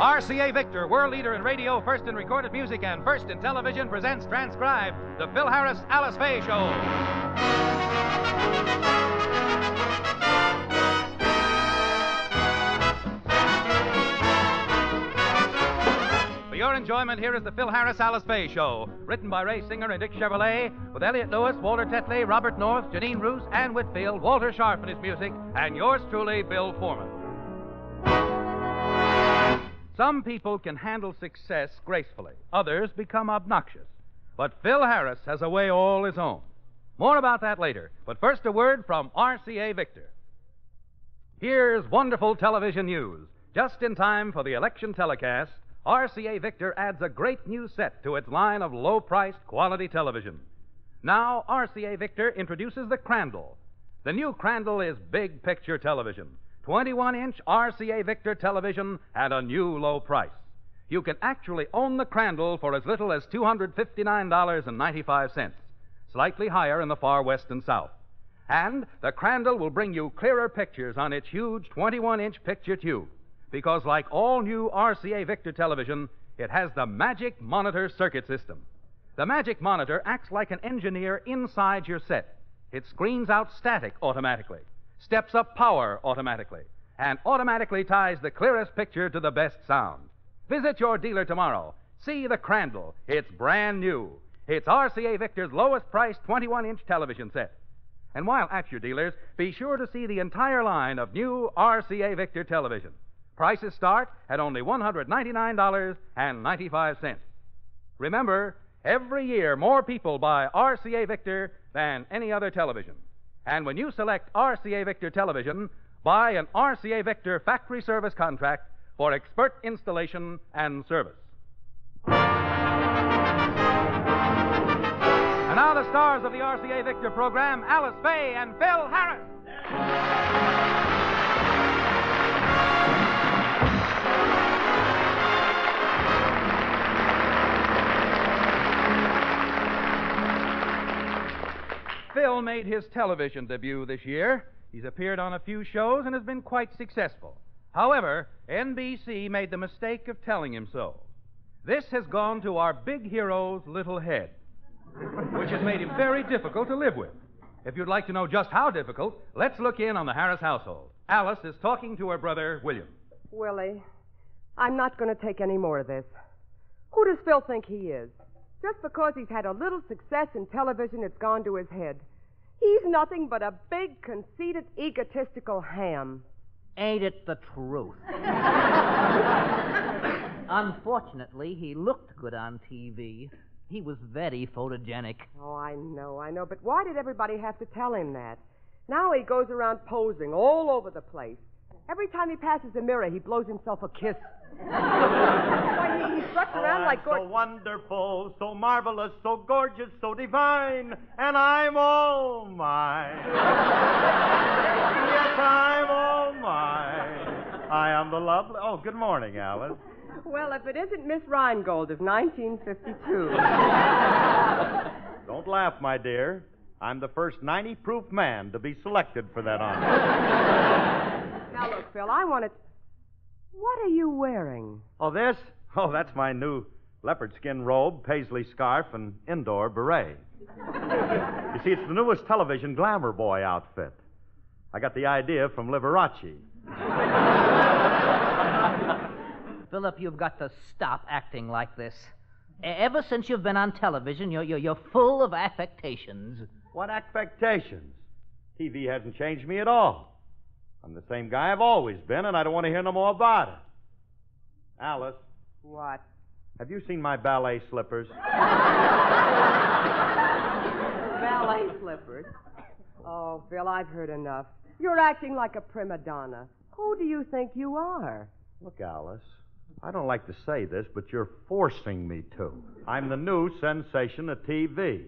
RCA Victor, world leader in radio, first in recorded music, and first in television, presents transcribed the Phil Harris Alice Faye Show. For your enjoyment, here is the Phil Harris Alice Faye Show, written by Ray Singer and Dick Chevillat, with Elliot Lewis, Walter Tetley, Robert North, Janine Roos, Ann Whitfield, Walter Scharf in his music, and yours truly, Bill Forman. Some people can handle success gracefully, others become obnoxious. But Phil Harris has a way all his own. More about that later, but first a word from RCA Victor. Here's wonderful television news. Just in time for the election telecast, RCA Victor adds a great new set to its line of low priced quality television. Now, RCA Victor introduces the Crandall. The new Crandall is big picture television. 21 inch RCA Victor television at a new low price. You can actually own the Crandall for as little as $259.95, slightly higher in the far west and south. And the Crandall will bring you clearer pictures on its huge 21 inch picture tube. Because, like all new RCA Victor television, it has the Magic Monitor circuit system. The Magic Monitor acts like an engineer inside your set. It screens out static automatically, steps up power automatically, and automatically ties the clearest picture to the best sound. Visit your dealer tomorrow. See the Crandall. It's brand new. It's RCA Victor's lowest priced 21 inch television set. And while at your dealers, be sure to see the entire line of new RCA Victor television. Prices start at only $199.95. Remember, every year more people buy RCA Victor than any other television. And when you select RCA Victor television, buy an RCA Victor factory service contract for expert installation and service. And now the stars of the RCA Victor program, Alice Faye and Phil Harris. Phil made his television debut this year. He's appeared on a few shows and has been quite successful. However, NBC made the mistake of telling him so. This has gone to our big hero's little head, which has made him very difficult to live with. If you'd like to know just how difficult, let's look in on the Harris household. Alice is talking to her brother, William. Willie, I'm not going to take any more of this. Who does Phil think he is? Just because he's had a little success in television, it's gone to his head. He's nothing but a big, conceited, egotistical ham. Ain't it the truth? Unfortunately, he looked good on TV. He was very photogenic. Oh, I know, I know. But why did everybody have to tell him that? Now he goes around posing all over the place. Every time he passes a mirror, he blows himself a kiss. Why, he, he struts oh, like I'm Gord- so wonderful, so marvelous, so gorgeous, so divine, and I'm all mine. yes, I'm all mine. I am the lovely. Oh, good morning, Alice. Well, if it isn't Miss Rheingold of 1952. Don't laugh, my dear. I'm the first 90 proof man to be selected for that honor. now, look, Phil, I want to. What are you wearing? Oh, this? Oh, that's my new leopard skin robe, paisley scarf, and indoor beret. you see, it's the newest television glamour boy outfit. I got the idea from Liberace. Philip, you've got to stop acting like this. Ever since you've been on television, you're, you're, you're full of affectations. What affectations? TV hasn't changed me at all. I'm the same guy I've always been, and I don't want to hear no more about it. Alice, What? have you seen my ballet slippers? Ballet slippers. Oh, Phil, I've heard enough. You're acting like a prima donna. Who do you think you are? Look, Alice, I don't like to say this, but you're forcing me to. I'm the new sensation of TV.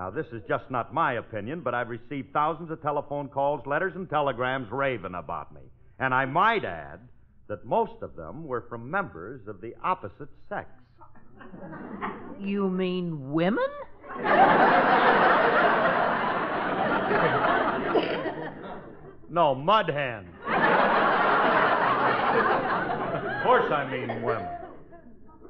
Now, this is just not my opinion, but I've received thousands of telephone calls, letters, and telegrams raving about me. And I might add that most of them were from members of the opposite sex. You mean women? No, mud hens. Of course I mean women.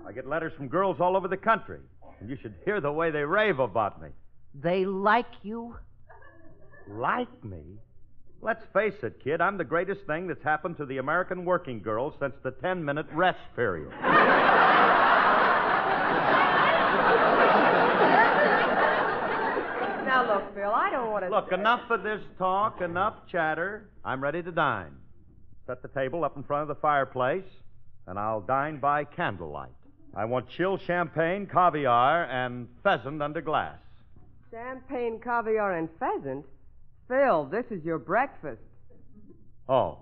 I get letters from girls all over the country, and you should hear the way they rave about me. They like you? Like me? Let's face it, kid, I'm the greatest thing that's happened to the American working girl since the 10 minute rest period. Now, look, Phil, I don't want to. Look, enough of this talk, enough chatter. I'm ready to dine. Set the table up in front of the fireplace, and I'll dine by candlelight. I want chilled champagne, caviar, and pheasant under glass. Champagne, caviar, and pheasant? Phil, this is your breakfast. Oh.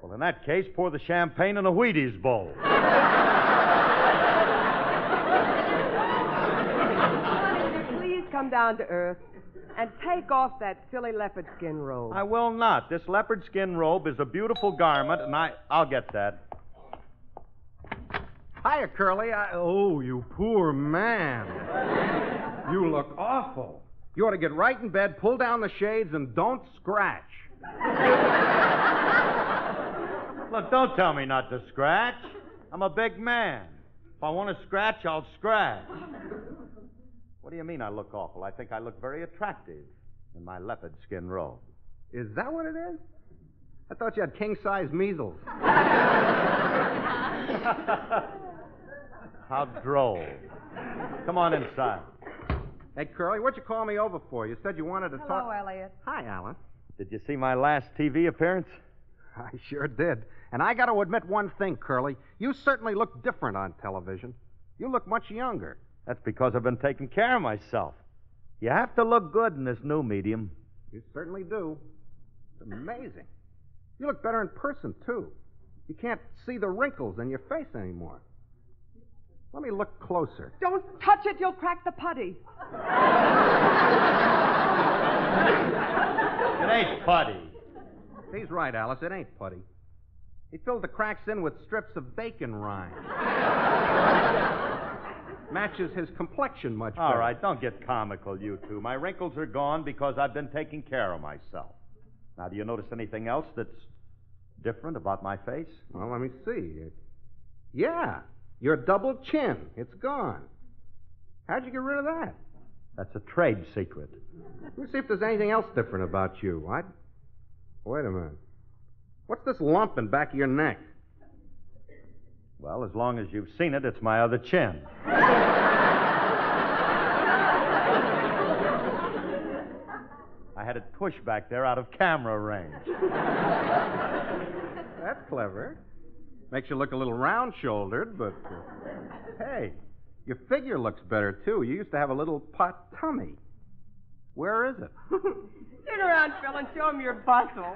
Well, in that case, pour the champagne in a Wheaties bowl. Please come down to earth and take off that silly leopard skin robe. I will not. This leopard skin robe is a beautiful garment, and I, I'll get that. Hiya, Curly. I, oh, you poor man. You look awful. You ought to get right in bed, pull down the shades, and don't scratch. Look, don't tell me not to scratch. I'm a big man. If I want to scratch, I'll scratch. What do you mean I look awful? I think I look very attractive in my leopard skin robe. Is that what it is? I thought you had king size measles. How droll. Come on inside. Hey, Curly, what'd you call me over for? You said you wanted to talk. Hello, talk. Elliot. Hi, Alan. Did you see my last TV appearance? I sure did. And I got to admit one thing, Curly. You certainly look different on television. You look much younger. That's because I've been taking care of myself. You have to look good in this new medium. You certainly do. It's amazing. You look better in person, too. You can't see the wrinkles in your face anymore. Let me look closer. Don't touch it, you'll crack the putty. It ain't putty. He's right, Alice. It ain't putty. He filled the cracks in with strips of bacon rind. Matches his complexion much better. All right, don't get comical, you two. My wrinkles are gone because I've been taking care of myself. Now, do you notice anything else that's different about my face? Well, let me see. Yeah, your double chin. It's gone. How'd you get rid of that? That's a trade secret. Let me see if there's anything else different about you. What? Wait a minute. What's this lump in back of your neck? Well, as long as you've seen it, it's my other chin. I had it pushed back there out of camera range. That's clever. Makes you look a little round shouldered, but. Uh, hey, your figure looks better, too. You used to have a little pot tummy. Where is it? Turn around, Phil, and show him your bustle.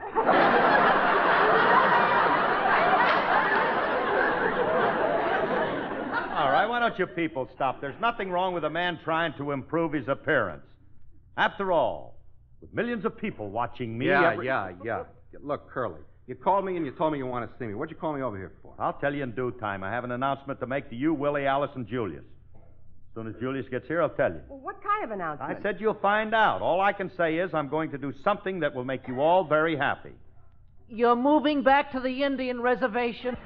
All right, why don't you people stop? There's nothing wrong with a man trying to improve his appearance. After all, with millions of people watching me. yeah, every- yeah, yeah. Look, Curly, you called me and you told me you want to see me. What'd you call me over here for? I'll tell you in due time. I have an announcement to make to you, Willie, Alice, and Julius. As soon as Julius gets here, I'll tell you. Well, what kind of announcement? I said you'll find out. All I can say is I'm going to do something that will make you all very happy. You're moving back to the Indian reservation?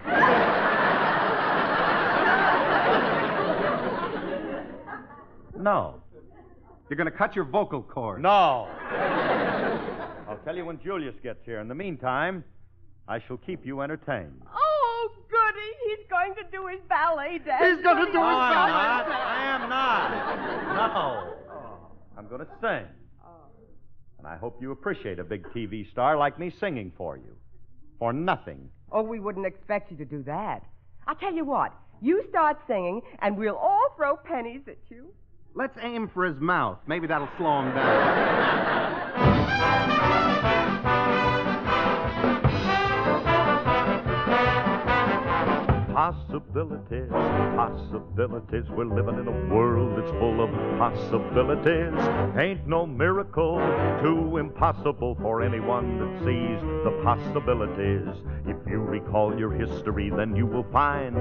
No. You're going to cut your vocal cords. No. I'll tell you when Julius gets here. In the meantime, I shall keep you entertained. Oh, goody. He's going to do his ballet dance. He's gonna do his No, I'm ballet not. I am not. No. Oh. I'm going to sing. And I hope you appreciate a big TV star like me singing for you. For nothing. Oh, we wouldn't expect you to do that. I'll tell you what. You start singing, and we'll all throw pennies at you. Let's aim for his mouth. Maybe that'll slow him down. Possibilities, possibilities. We're living in a world that's full of possibilities. Ain't no miracle too impossible for anyone that sees the possibilities. If you recall your history, then you will find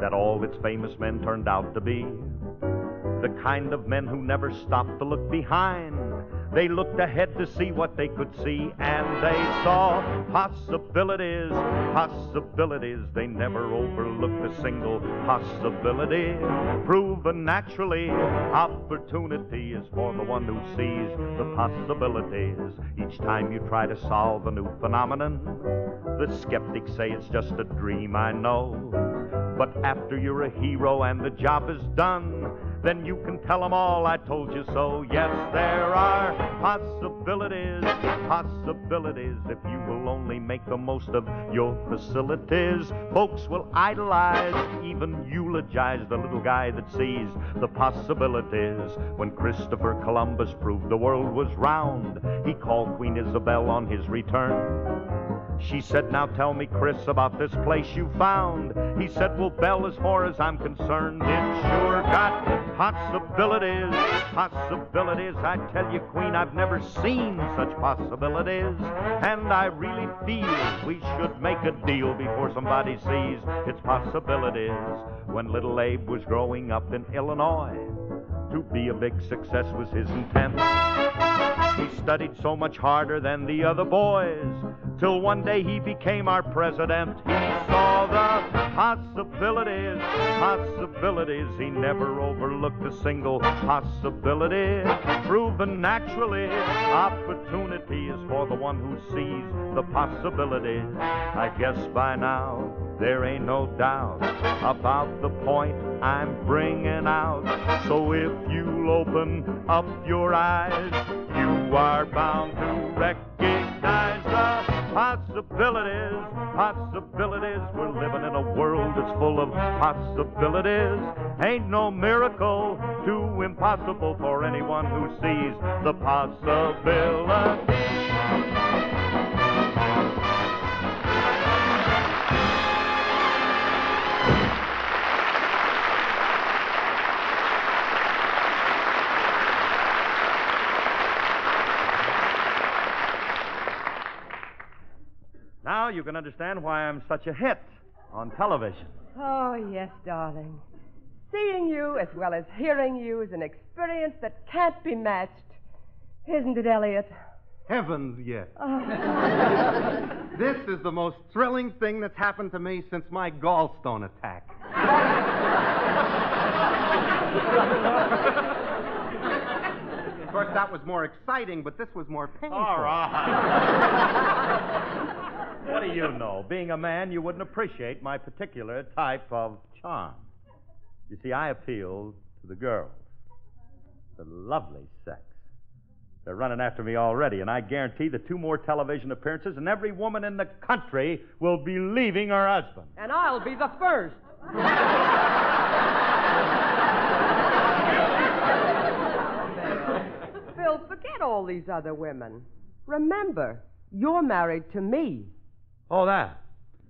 that all its famous men turned out to be the kind of men who never stop to look behind. They looked ahead to see what they could see, and they saw possibilities, possibilities. They never overlooked a single possibility. Proven naturally, opportunity is for the one who sees the possibilities. Each time you try to solve a new phenomenon, the skeptics say it's just a dream, I know. But after you're a hero and the job is done, then you can tell them all I told you so. Yes, there are possibilities, possibilities. If you will only make the most of your facilities, folks will idolize, even eulogize the little guy that sees the possibilities. When Christopher Columbus proved the world was round, he called Queen Isabel on his return. She said, Now tell me, Chris, about this place you found. He said, Well, Belle, as far as I'm concerned, it sure got possibilities. Possibilities. I tell you, Queen, I've never seen such possibilities. And I really feel we should make a deal before somebody sees its possibilities. When little Abe was growing up in Illinois, to be a big success was his intent. Studied so much harder than the other boys, till one day he became our president. He saw the possibilities, possibilities. He never overlooked a single possibility. Proven naturally, opportunity is for the one who sees the possibilities. I guess by now there ain't no doubt about the point I'm bringing out. So if you'll open up your eyes, you are bound to recognize the possibilities, possibilities. We're living in a world that's full of possibilities. Ain't no miracle too impossible for anyone who sees the possibilities. You can understand why I'm such a hit on television. Oh, yes, darling. Seeing you as well as hearing you is an experience that can't be matched. Isn't it, Elliot? Heavens, yes. Oh. This is the most thrilling thing that's happened to me since my gallstone attack. of course, that was more exciting, but this was more painful. All right. what do you know? Being a man, you wouldn't appreciate my particular type of charm. You see, I appeal to the girls, the lovely sex. They're running after me already, and I guarantee that two more television appearances, and every woman in the country will be leaving her husband. And I'll be the first. Phil, forget all these other women. Remember, you're married to me. Oh, that.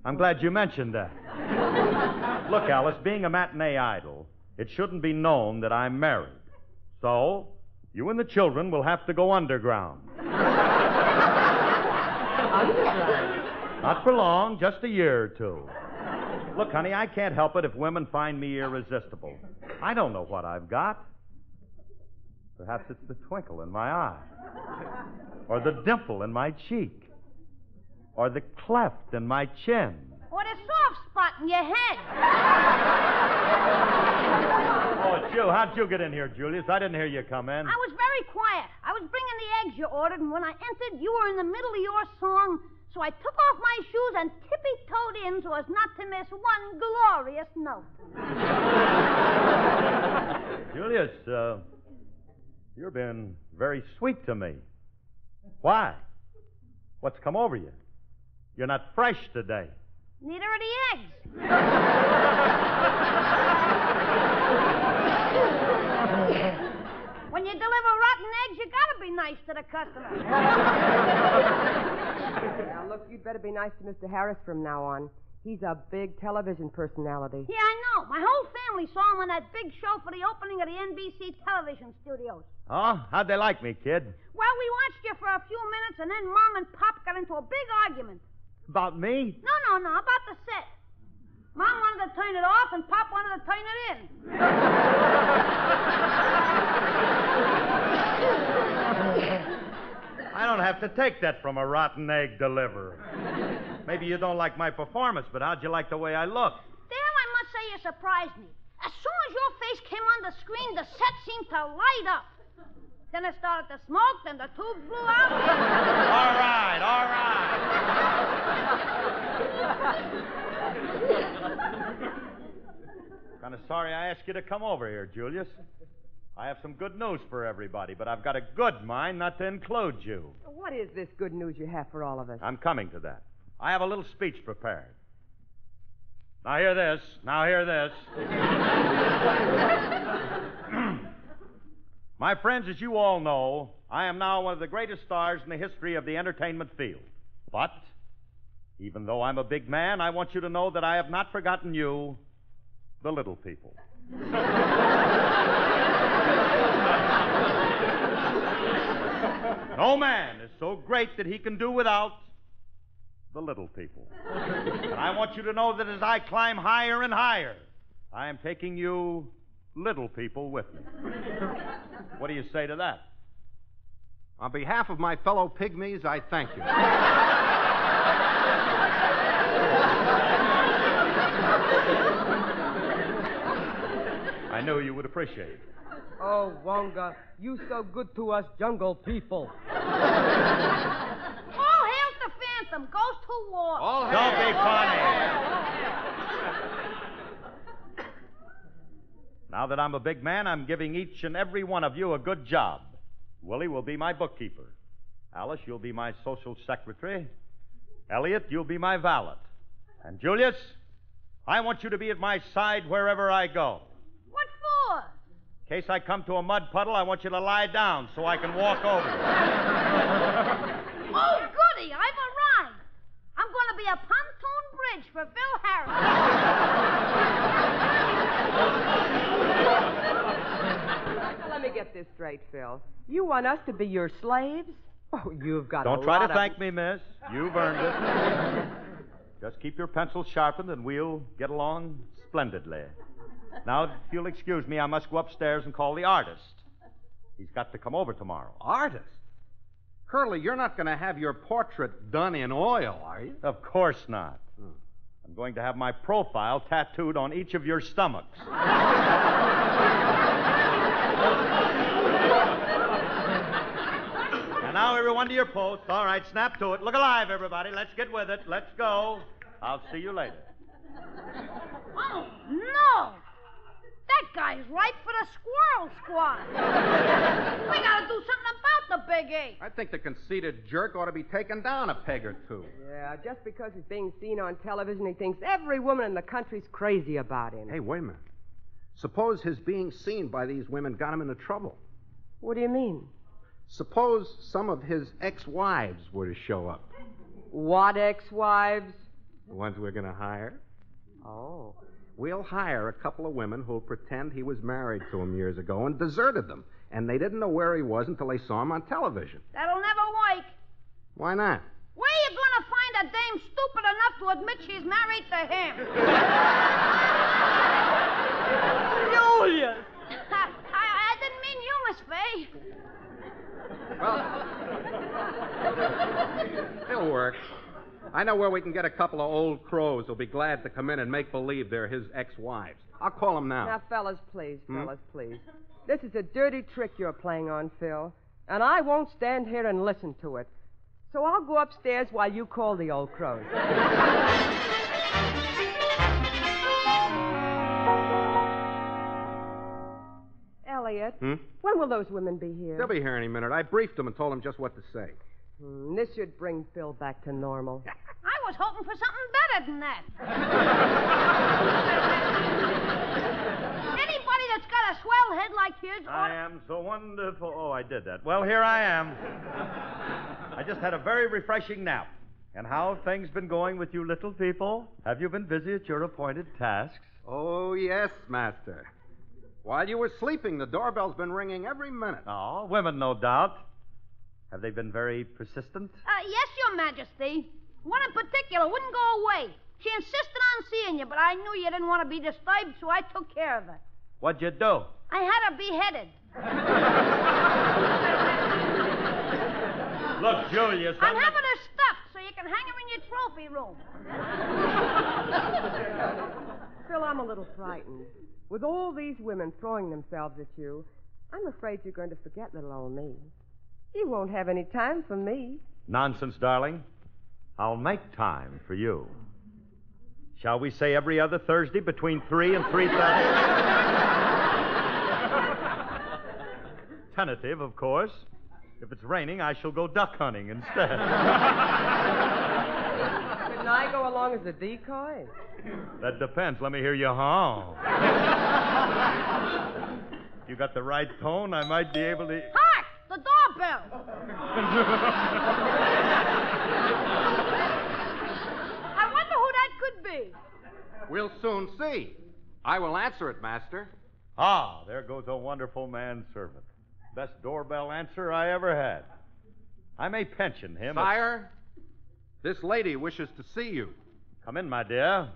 I'm glad you mentioned that. Look, Alice, being a matinee idol, it shouldn't be known that I'm married. So, you and the children will have to go underground. Not for long, just a year or two. Look, honey, I can't help it if women find me irresistible. I don't know what I've got. Perhaps it's the twinkle in my eye, or the dimple in my cheek, or the cleft in my chin. Or the soft spot in your head. Oh, you. How'd you get in here, Julius? I didn't hear you come in. I was very quiet. I was bringing the eggs you ordered, and when I entered, you were in the middle of your song. So I took off my shoes and tippy-toed in so as not to miss one glorious note. Julius, uh, you're being very sweet to me. Why? What's come over you? You're not fresh today. Neither are the eggs. when you deliver rotten eggs, you gotta be nice to the customer. Now, look, you'd better be nice to Mr. Harris from now on. He's a big television personality. Yeah, I know. My whole family saw him on that big show for the opening of the NBC television studios. Oh, how'd they like me, kid? Well, we watched you for a few minutes, and then Mom and Pop got into a big argument. About me? No, no, no, about the set. Mom wanted to turn it off, and Pop wanted to turn it in. I don't have to take that from a rotten egg deliverer. Maybe you don't like my performance, but how'd you like the way I look? Dale, I must say you surprised me. As soon as your face came on the screen, the set seemed to light up. Then it started to smoke, then the tube blew out. All right, all right. kind of sorry I asked you to come over here, Julius. I have some good news for everybody, but I've got a good mind not to include you. What is this good news you have for all of us? I'm coming to that. I have a little speech prepared. Now, hear this. Now, hear this. My friends, as you all know, I am now one of the greatest stars in the history of the entertainment field. But, even though I'm a big man, I want you to know that I have not forgotten you, the little people. no man is so great that he can do without the little people. and I want you to know that as I climb higher and higher, I am taking you little people with me. what do you say to that? On behalf of my fellow pygmies, I thank you. I knew you would appreciate it. Oh, Wonga, you so good to us jungle people. All hail the Phantom, goes to war. All Don't be funny. Now that I'm a big man, I'm giving each and every one of you a good job. Willie will be my bookkeeper. Alice, you'll be my social secretary. Elliot, you'll be my valet. And Julius, I want you to be at my side wherever I go. What for? In case I come to a mud puddle, I want you to lie down so I can walk over. Oh, goody, I've arrived. I'm going to be a pontoon bridge for Phil Harris. Let me get this straight, Phil. You want us to be your slaves? Oh, you've got Don't a try lot to of... thank me, miss. You've earned it. Just keep your pencil sharpened and we'll get along splendidly. Now, if you'll excuse me, I must go upstairs and call the artist. He's got to come over tomorrow. Artist? Curly, you're not going to have your portrait done in oil, are you? Of course not. Hmm. I'm going to have my profile tattooed on each of your stomachs. and now, everyone to your posts. All right, snap to it. Look alive, everybody. Let's get with it. Let's go. I'll see you later. Oh, no. That guy's ripe for the squirrel squad. we got to do something about the big ape. I think the conceited jerk ought to be taken down a peg or two. Yeah, just because he's being seen on television, he thinks every woman in the country's crazy about him. Hey, wait a minute. Suppose his being seen by these women got him into trouble. What do you mean? Suppose some of his ex wives were to show up. What ex-wives? The ones we're going to hire. Oh. We'll hire a couple of women who'll pretend he was married to him years ago and deserted them. And they didn't know where he was until they saw him on television. That'll never work. Why not? Where are you going to find a dame stupid enough to admit she's married to him? Julius! I, I, I didn't mean you, Miss Faye. Well, it'll work. I know where we can get a couple of old crows who'll be glad to come in and make believe they're his ex wives. I'll call them now. Now, fellas, please, Hmm? fellas, please. This is a dirty trick you're playing on, Phil. And I won't stand here and listen to it. So I'll go upstairs while you call the old crows. Elliot, Hmm? when will those women be here? They'll be here any minute. I briefed them and told them just what to say. Hmm, this should bring Phil back to normal. I was hoping for something better than that. Anybody that's got a swell head like his ought I am so wonderful. Oh, I did that. Well, here I am. I just had a very refreshing nap. And how have things been going with you little people? Have you been busy at your appointed tasks? Oh, yes, Master. While you were sleeping, the doorbell's been ringing every minute. Oh, women, no doubt. Have they been very persistent? Uh, yes, Your Majesty. One in particular wouldn't go away. She insisted on seeing you, but I knew you didn't want to be disturbed, so I took care of her. What'd you do? I had her beheaded. Look, Julius, I'm I'm having her stuffed so you can hang her in your trophy room. Phil, I'm a little frightened. With all these women throwing themselves at you, I'm afraid you're going to forget little old me. You won't have any time for me. Nonsense, darling. I'll make time for you. Shall we say every other Thursday between 3 and 3.30? Tentative, of course. If it's raining, I shall go duck hunting instead. Couldn't I go along as a decoy? that depends. Let me hear you honk. If you got the right tone, I might be able to... Hark! The. I wonder who that could be. We'll soon see. I will answer it, Master. Ah, there goes a wonderful manservant. Best doorbell answer I ever had. I may pension him. at- Sire, this lady wishes to see you. Come in, my dear.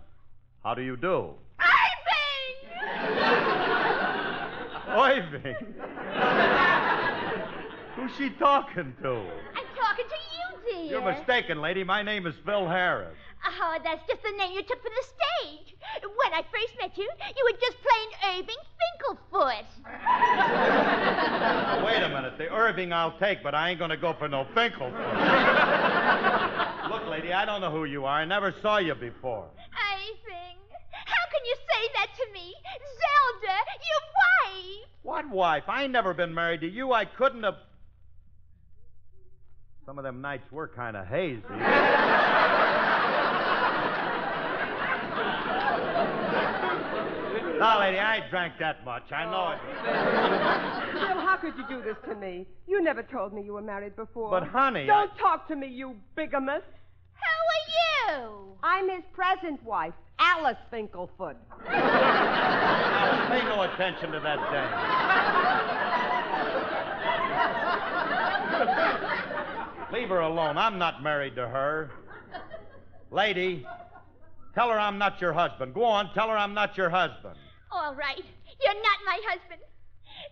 How do you do? Oiving. Who's she talking to? I'm talking to you, dear. You're mistaken, lady. My name is Phil Harris. Oh, that's just the name you took for the stage. When I first met you, you were just plain Irving Finkelfoot. Wait a minute. The Irving I'll take, but I ain't going to go for no Finkel. Look, lady, I don't know who you are. I never saw you before. Irving, how can you say that to me? Zelda, your wife. What wife? I ain't never been married to you. I couldn't have. Some of them nights were kind of hazy. no, lady, I ain't drank that much. I know it. Phil, how could you do this to me? You never told me you were married before. But, honey, Don't I- talk to me, you bigamist. Who are you? I'm his present wife, Alice Finkelfoot. Now, pay no attention to that dame. Leave her alone. I'm not married to her. Lady, tell her I'm not your husband. Go on, tell her I'm not your husband. All right, you're not my husband.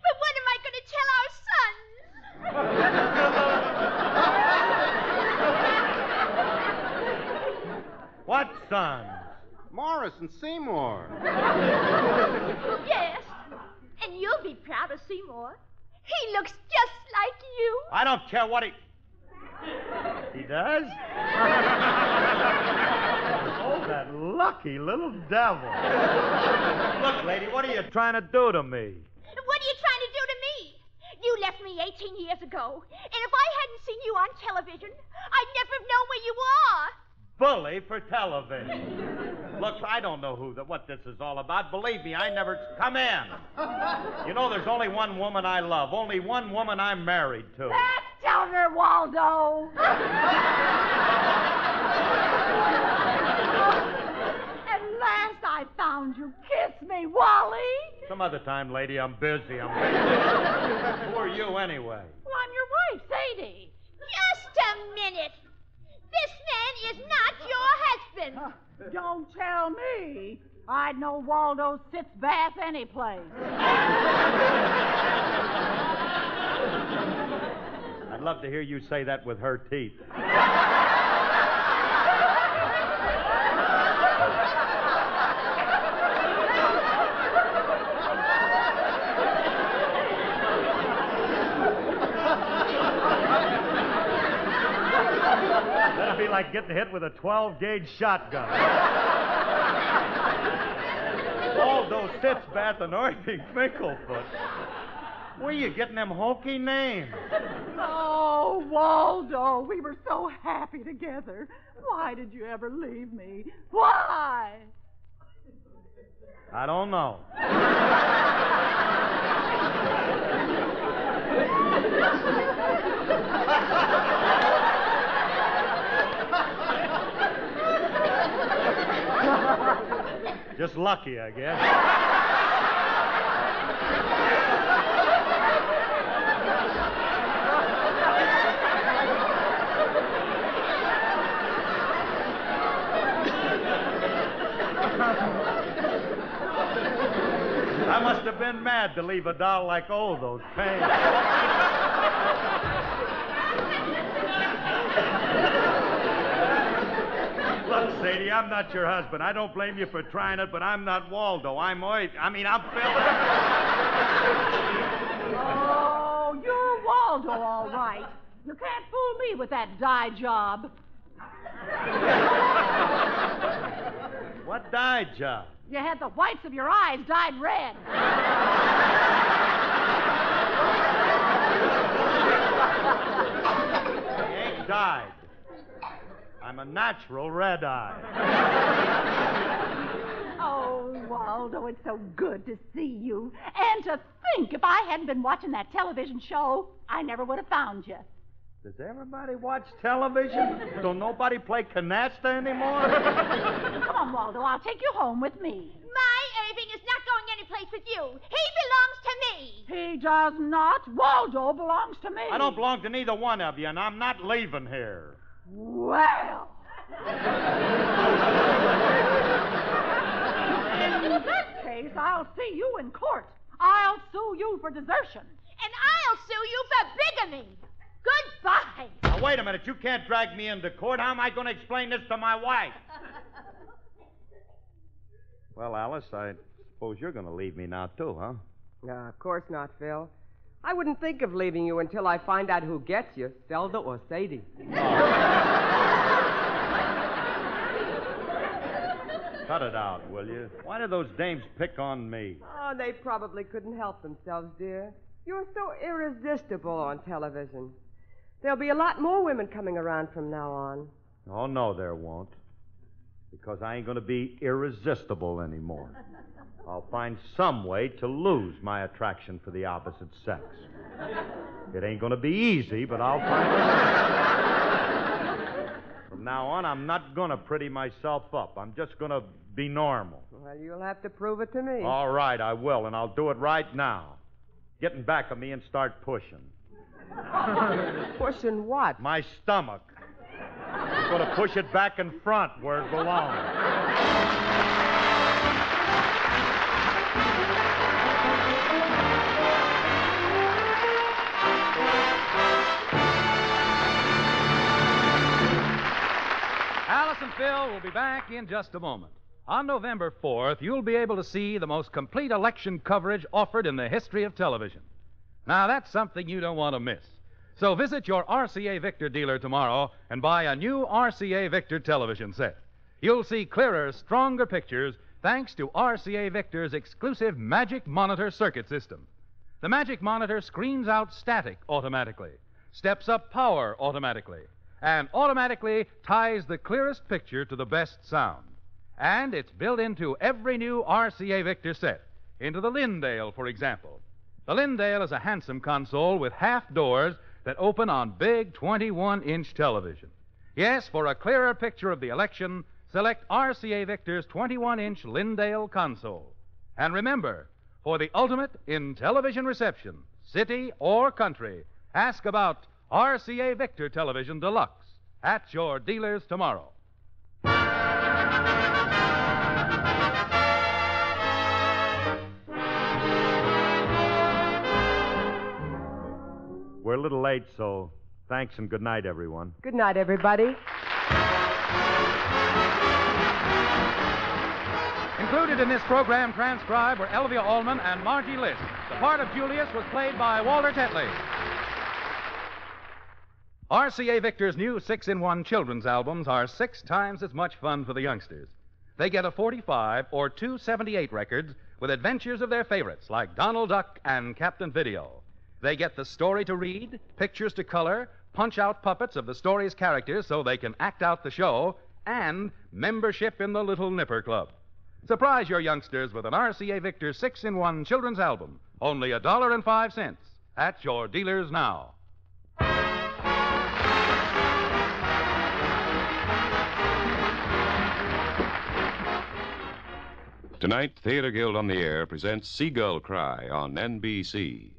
But what am I going to tell our What sons? Morris and Seymour. yes. And you'll be proud of Seymour. He looks just like you. I don't care what he. He does? oh, that lucky little devil. Look, lady, what are you trying to do to me? What are you trying to do to me? You left me 18 years ago. And if I hadn't seen you on television, I'd never have known where you are. Bully for television. Look, I don't know who the, what this is all about. Believe me, I never. Come in. You know, there's only one woman I love, only one woman I'm married to. That's Elder Waldo. At last I found you. Kiss me, Wally. Some other time, lady, I'm busy. I'm busy. who are you anyway? Well, I'm your wife, Sadie. Just a minute. This man is not your husband. Don't tell me. I'd know Waldo sits bath any place. I'd love to hear you say that with her teeth. Like getting hit with a 12 gauge shotgun. Waldo Sitzbath and Irving Finkelfoot. Where you getting them hokey names? Oh, Waldo, we were so happy together. Why did you ever leave me? Why? I don't know. Just lucky, I guess. I must have been mad to leave a doll like Oldo's paying. Sadie, I'm not your husband. I don't blame you for trying it, but I'm not Waldo. I'm Oid. I mean, I'm Phil. Oh, you're Waldo, all right. You can't fool me with that dye job. what dye job? You had the whites of your eyes dyed red. I ain't dyed. I'm a natural red eye. Oh, Waldo, it's so good to see you. And to think if I hadn't been watching that television show, I never would have found you. Does everybody watch television? Don't nobody play canasta anymore? Come on, Waldo, I'll take you home with me. My Irving is not going anyplace with you. He belongs to me. He does not. Waldo belongs to me. I don't belong to neither one of you, and I'm not leaving here. Well. In that case, I'll see you in court. I'll sue you for desertion. And I'll sue you for bigamy. Goodbye. Now, wait a minute. You can't drag me into court. How am I going to explain this to my wife? well, Alice, I suppose you're going to leave me now, too, huh? No, of course not, Phil. I wouldn't think of leaving you until I find out who gets you, Zelda or Sadie. Cut it out, will you? Why do those dames pick on me? Oh, they probably couldn't help themselves, dear. You're so irresistible on television. There'll be a lot more women coming around from now on. Oh, no, there won't. Because I ain't going to be irresistible anymore. I'll find some way to lose my attraction for the opposite sex. It ain't going to be easy, but I'll find a way. From now on, I'm not going to pretty myself up. I'm just going to be normal. Well, you'll have to prove it to me. All right, I will, and I'll do it right now. Get in back of me and start pushing. Pushing what? My stomach. I'm going to push it back in front where it belongs. Alice and Phil will be back in just a moment. On November 4th, you'll be able to see the most complete election coverage offered in the history of television. Now, that's something you don't want to miss. So visit your RCA Victor dealer tomorrow and buy a new RCA Victor television set. You'll see clearer, stronger pictures thanks to RCA Victor's exclusive Magic Monitor circuit system. The Magic Monitor screens out static automatically, steps up power automatically, and automatically ties the clearest picture to the best sound. And it's built into every new RCA Victor set, into the Lindale, for example. The Lindale is a handsome console with half doors that open on big 21 inch television. Yes, for a clearer picture of the election, select RCA Victor's 21 inch Lindale console. And remember, for the ultimate in television reception, city or country, ask about RCA Victor Television Deluxe at your dealers tomorrow. We're a little late, so thanks and good night, everyone. Good night, everybody. Included in this program transcribed were Elvia Allman and Margie Liszt. The part of Julius was played by Walter Tetley. RCA Victor's new six in one children's albums are six times as much fun for the youngsters. They get a 45 or two 78 records with adventures of their favorites like Donald Duck and Captain Video. They get the story to read, pictures to color, punch out puppets of the story's characters so they can act out the show, and membership in the Little Nipper Club. Surprise your youngsters with an RCA Victor 6 in 1 children's album, only a dollar and five cents at your dealers now. Tonight, Theater Guild on the Air presents Seagull Cry on NBC.